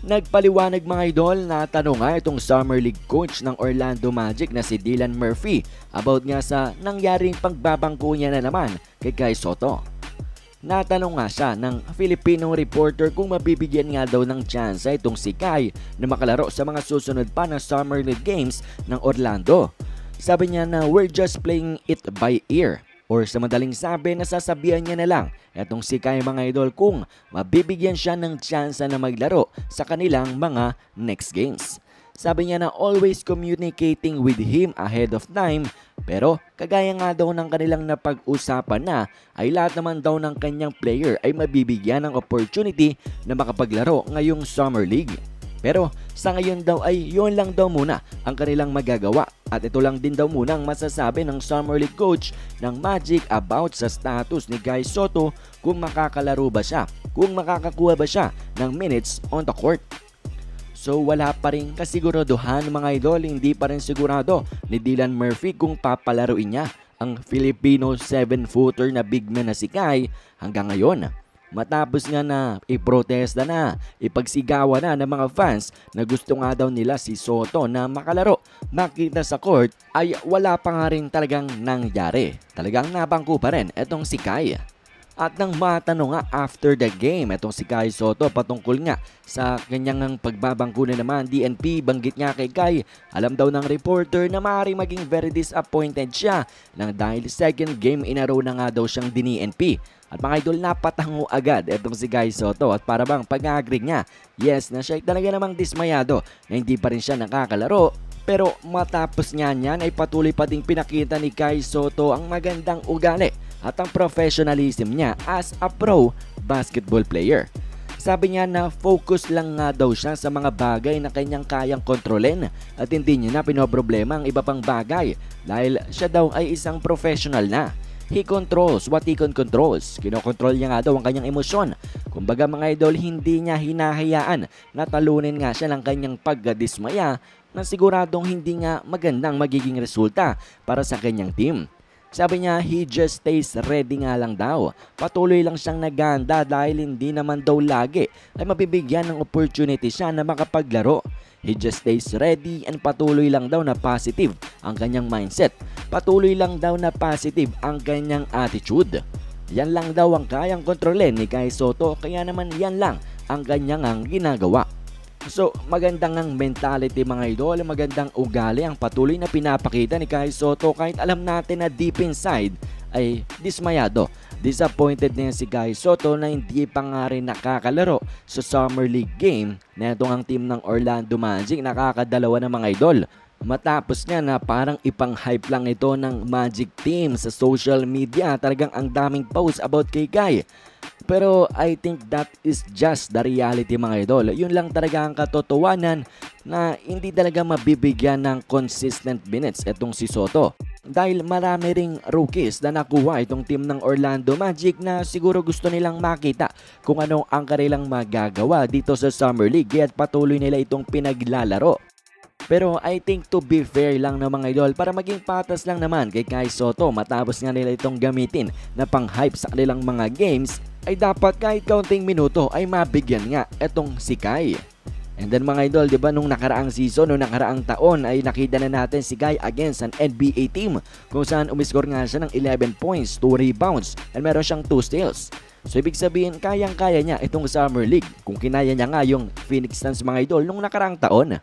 Nagpaliwanag mga idol na tanong nga itong Summer League coach ng Orlando Magic na si Dylan Murphy about nga sa nangyaring pagbabangko niya na naman kay Kai Soto. Natanong nga siya ng Filipino reporter kung mabibigyan nga daw ng chance itong si Kai na makalaro sa mga susunod pa na Summer League Games ng Orlando. Sabi niya na we're just playing it by ear or sa madaling sabi nasasabihan niya na lang etong si Kai mga idol kung mabibigyan siya ng chance na maglaro sa kanilang mga next games. Sabi niya na always communicating with him ahead of time pero kagaya nga daw ng kanilang napag-usapan na ay lahat naman daw ng kanyang player ay mabibigyan ng opportunity na makapaglaro ngayong Summer League. Pero sa ngayon daw ay yun lang daw muna ang kanilang magagawa at ito lang din daw muna ang masasabi ng Summer League coach ng Magic about sa status ni Guy Soto kung makakalaro ba siya, kung makakakuha ba siya ng minutes on the court. So wala pa rin kasiguraduhan mga idol, hindi pa rin sigurado ni Dylan Murphy kung papalaruin niya ang Filipino 7-footer na big man na si Kai hanggang ngayon. Matapos nga na iprotesta na, ipagsigawa na ng mga fans na gusto nga daw nila si Soto na makalaro, makita sa court ay wala pa nga rin talagang nangyari. Talagang nabangko pa rin etong si Kai. At nang matanong nga after the game, itong si Kai Soto patungkol nga sa kanyang pagbabangko na naman DNP, banggit nga kay Kai, alam daw ng reporter na maaaring maging very disappointed siya nang dahil second game in a row na nga daw siyang DNP. At mga idol, napatango agad itong si Guy Soto. At para bang pag-agree niya, yes na siya talaga namang dismayado na hindi pa rin siya nakakalaro. Pero matapos nga niyan ay patuloy pa ding pinakita ni Kai Soto ang magandang ugali at ang professionalism niya as a pro basketball player. Sabi niya na focus lang nga daw siya sa mga bagay na kanyang kayang kontrolin at hindi niya na pinoproblema ang iba pang bagay dahil siya daw ay isang professional na. He controls what he can controls. Kinokontrol niya nga daw ang kanyang emosyon. Kumbaga mga idol, hindi niya hinahayaan na talunin nga siya ng kanyang pagdismaya na siguradong hindi nga magandang magiging resulta para sa kanyang team. Sabi niya, he just stays ready nga lang daw. Patuloy lang siyang naganda dahil hindi naman daw lagi ay mabibigyan ng opportunity siya na makapaglaro. He just stays ready and patuloy lang daw na positive ang kanyang mindset. Patuloy lang daw na positive ang kanyang attitude. Yan lang daw ang kayang kontrolin ni Kai Soto kaya naman yan lang ang kanyang ang ginagawa. So, magandang ang mentality mga idol, magandang ugali ang patuloy na pinapakita ni Kai Soto kahit alam natin na deep inside ay dismayado. Disappointed na si Kai Soto na hindi pa nga rin nakakalaro sa Summer League game na itong ang team ng Orlando Magic nakakadalawa ng mga idol. Matapos nga na parang ipang-hype lang ito ng Magic team sa social media. Talagang ang daming posts about kay Kai. Pero I think that is just the reality mga idol. Yun lang talaga ang katotohanan na hindi talaga mabibigyan ng consistent minutes itong si Soto. Dahil marami ring rookies na nakuha itong team ng Orlando Magic na siguro gusto nilang makita kung ano ang kanilang magagawa dito sa Summer League at patuloy nila itong pinaglalaro. Pero I think to be fair lang na mga idol para maging patas lang naman kay Kai Soto matapos nga nila itong gamitin na pang-hype sa kanilang mga games ay dapat kahit kaunting minuto ay mabigyan nga etong si Kai. And then mga idol, di ba nung nakaraang season, nung nakaraang taon ay nakita na natin si Kai against an NBA team kung saan umiscore nga siya ng 11 points, 2 rebounds, and meron siyang 2 steals. So ibig sabihin, kayang-kaya niya itong Summer League kung kinaya niya nga yung Phoenix Suns mga idol nung nakaraang taon.